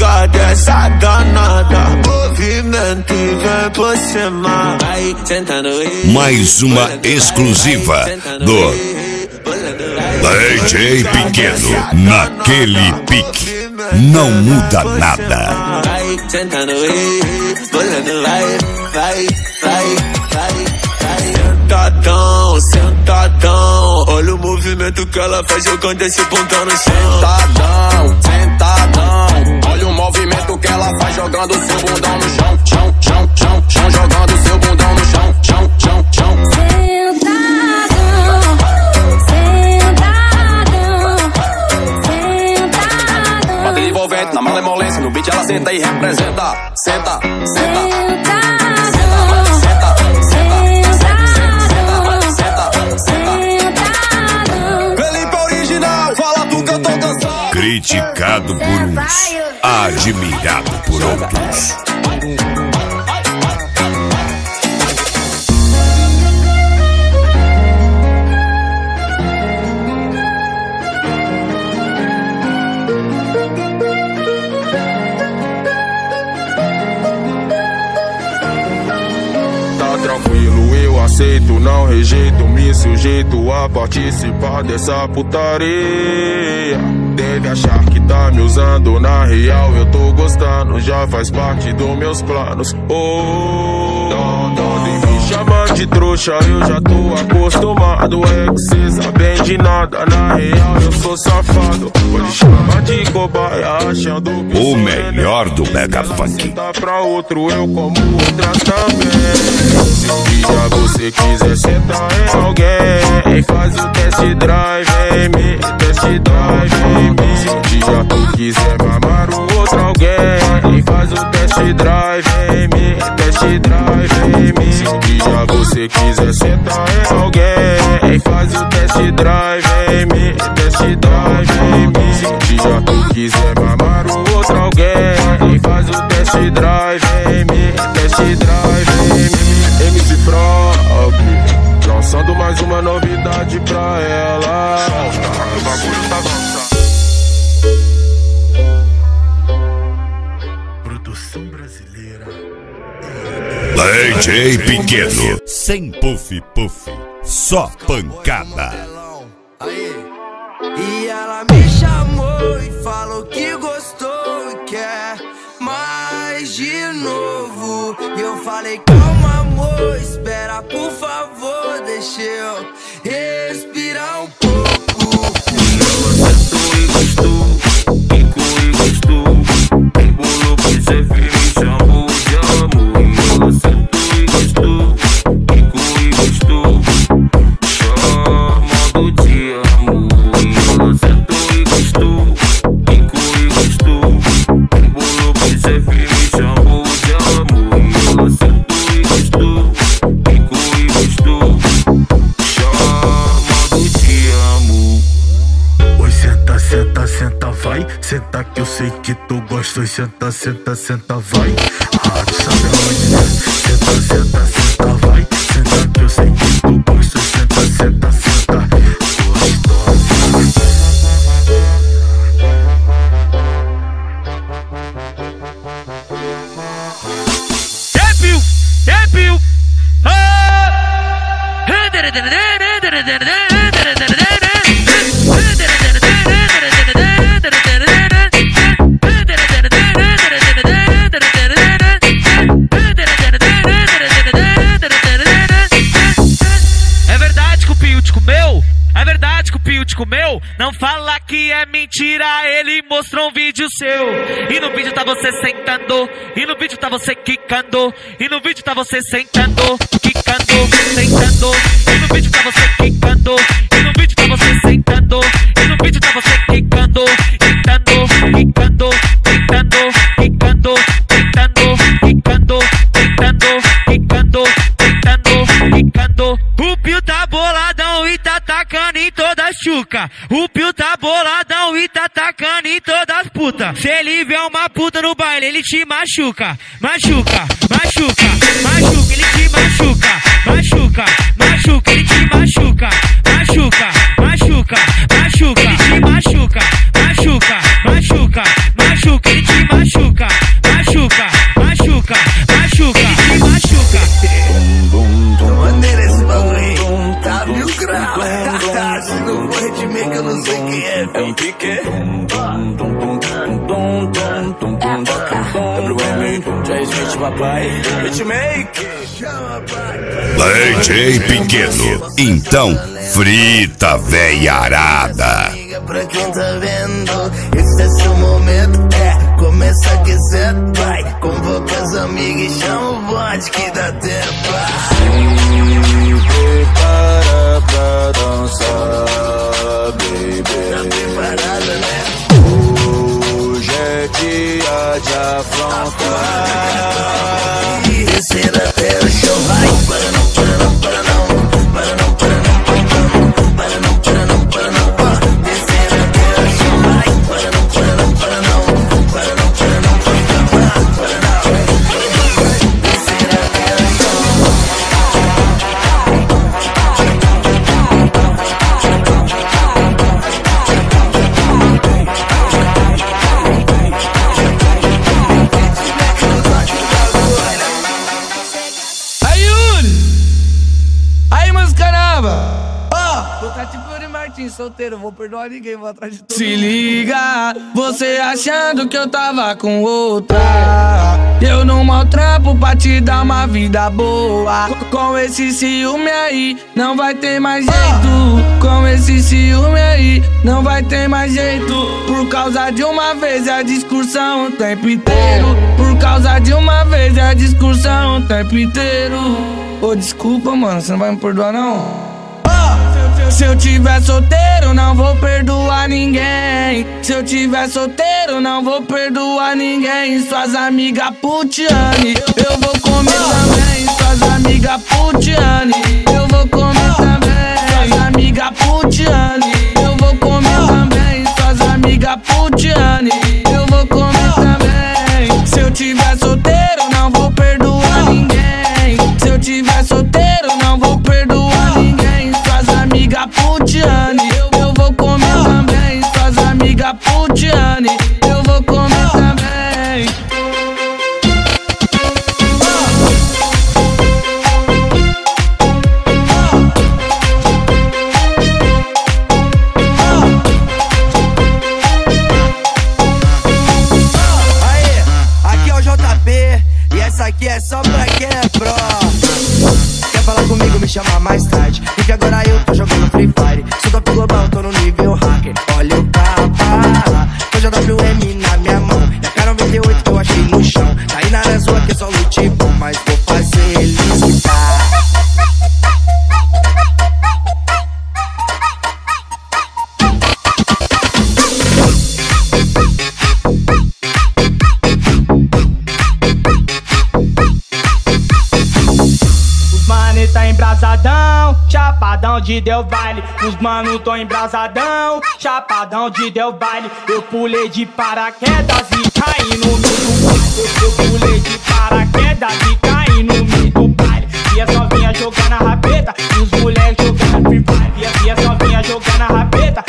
fica dessa danada. Movimento e vem por cima. Vai sentando aí. Mais uma exclusiva do DJ Pequeno. Naquele pique. Não muda nada. Vai sentando aí. Bolando vai, vai, vai, vai. Sentadão, sentadão. Olha o movimento que ela faz jogando esse pontão no chão. Sentadão, sentadão. Jogando seu bundão no chão. Chão, chão, chão, chão. Jogando seu bundão no chão. Chão, chão, chão. Sentadão, sentadão, sentadão. Bota envolvente na malemolência. No beat ela senta e representa. Senta, senta. Sentadão, Senta, senta. sentadão. Felipe original, fala tu que eu tô cansado. Criticado por uns, admirado por outros. Tá tranquilo, eu aceito, não rejeito, me sujeito a participar dessa putaria. Deve achar que tá me usando, na real eu tô gostando, já faz parte dos meus planos. Oh, não, me chamar de trouxa, eu já tô acostumado. É que cê sabem de nada, na real eu sou safado. Pode cobaia, achando que O melhor do. Mega Funk. senta pra outro, eu como outras também. Se um dia você quiser sentar em alguém, faz o test drive em mim, test drive em mim. Se um dia tu quiser mamar o outro alguém, faz o test drive em mim, test drive em mim. Se um dia você quiser sentar em alguém, faz o test drive em mim, test drive em mim. Quiser mamar o outro alguém, faz o test drive em mim, test drive em mim. MC Frog, lançando mais uma novidade pra ela. O bagulho tá avançado. Produção brasileira. DJ Pequeno. Sem puff puff. Só pancada. E ela me falou que gostou e quer mais de novo. E eu falei, calma, amor, espera, por favor, deixa eu senta, senta, senta, vai. Ah, tu sabe aonde? Senta, senta, senta, vai. Senta que eu sei que tu gosta. Senta, senta, senta. Gostosa. Débil! Te comeu? É verdade que o Pio te comeu? Não fala que é mentira, ele mostrou um vídeo seu. E no vídeo tá você sentando, e no vídeo tá você quicando, e no vídeo tá você sentando, quicando, sentando, e no vídeo tá você quicando, e no vídeo tá você sentando, O Pio tá boladão e tá tacando em todas as putas. Se ele vê uma puta no baile, ele te machuca. Machuca, machuca, machuca, ele te machuca. Machuca, machuca, ele te machuca. Machuca, machuca, machuca, ele te machuca. Machuca, machuca, machuca, ele te machuca. Papai. DJ Pequeno. Então, frita véia arada. Amiga, pra quem tá vendo, esse é seu momento, é. Começa a aquecer, vai. Convoca as amigas e chama o bonde que dá tempo. Prepara Solteiro, vou perdoar ninguém, vou atrás de todo Se liga, você achando que eu tava com outra. Eu não maltrapo pra te dar uma vida boa. Com esse ciúme aí, não vai ter mais jeito. Com esse ciúme aí, não vai ter mais jeito. Por causa de uma vez é a discussão o tempo inteiro. Por causa de uma vez é a discussão o tempo inteiro. Ô, desculpa, mano, você não vai me perdoar, não? Se eu tiver solteiro, não vou perdoar ninguém. Se eu tiver solteiro, não vou perdoar ninguém. Suas amigas putiane, eu vou comer também. Suas amigas putiane, eu vou comer também. Amigas putiane, eu vou comer também. Aê, aqui é o JP e essa aqui é só pra quem é pro. Quer falar comigo, me chama mais tarde. Porque agora eu tô jogando Free Fire. Sou top global, tô no embrasadão, chapadão de deu baile. Os mano tão embrasadão, chapadão de deu baile. Eu pulei de paraquedas e caí no meio do baile. Eu, pulei de paraquedas e caí no meio do baile. E as novinhas jogando a rabeta, e os moleques jogando Free Fire. E as, e as novinhas jogando a rabeta.